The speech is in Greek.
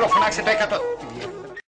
παρακαλώ φωνάξτε το 100.